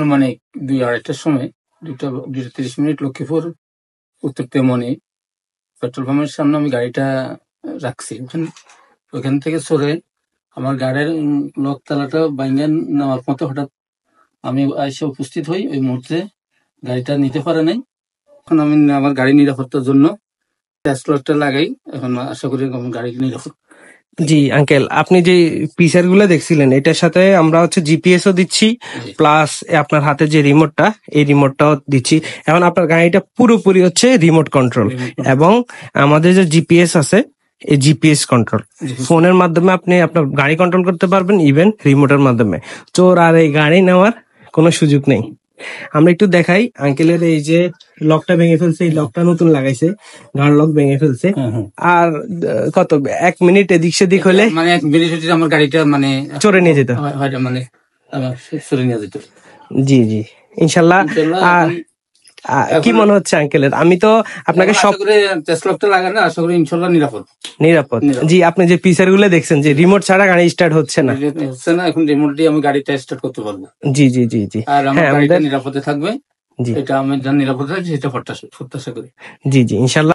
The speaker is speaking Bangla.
আনুমানিক দুই আড়াইটার সময়, দুইটা দুইটা তিরিশ মিনিট লক্ষ্মীপুর উত্তর তেমনি পেট্রোল পাম্পের সামনে আমি গাড়িটা রাখছি। ওখান ওখান থেকে সরে আমার গাড়ির লক তালাটা বাইঙ্গা নেওয়ার মতো হঠাৎ আমি এসে উপস্থিত হই। ওই মুহূর্তে গাড়িটা নিতে পারে নাই। এখন আমি আমার গাড়ি নিরাপত্তার জন্য ট্যাক্সলটটা লাগাই। এখন আশা করি গাড়ি নিরাপদ জি আঙ্কেল আপনি যে পিসারগুলো দেখছিলেন এটার সাথে আমরা হচ্ছে জিপিএস ও দিচ্ছি প্লাস আপনার হাতে যে রিমোটটা এই রিমোটটাও দিচ্ছি। এখন আপনার গাড়িটা পুরোপুরি হচ্ছে রিমোট কন্ট্রোল এবং আমাদের যে জিপিএস আছে এই জিপিএস কন্ট্রোল ফোনের মাধ্যমে আপনি আপনার গাড়ি কন্ট্রোল করতে পারবেন ইভেন রিমোটের মাধ্যমে। চোর আর এই গাড়ি নেওয়ার কোনো সুযোগ নেই। আমরা একটু দেখাই আঙ্কেলের এই যে লকটা ভেঙে ফেলছে এই লকটা নতুন লাগাইছে ঘর লক ভেঙে ফেলছে। আর কত এক মিনিট এদিক সেদিক হলে মানে এক মিনিট হচ্ছে আমার গাড়িটা মানে চড়ে নিয়ে যেত। মানে চড়ে নিয়ে যেত। জি জি। ইনশাল্লাহ আর কি মনে হচ্ছে আঙ্কেলের আমি তো আপনাকে সব আশা করি ইনশাল্লাহ নিরাপদ। জি আপনি যে পিসারগুলো দেখছেন যে রিমোট ছাড়া গাড়ি স্টার্ট হচ্ছে না। হচ্ছে না এখন রিমোট দিয়ে আমি গাড়িটা স্টার্ট করতে পারব। জি জি জি জি। আর আমার হ্যাঁ গাড়িটা নিরাপদে থাকবে। জি। এটা আমি যা নিরাপদে সেটা প্রত্যাশা করি। জি জি ইনশাল্লাহ।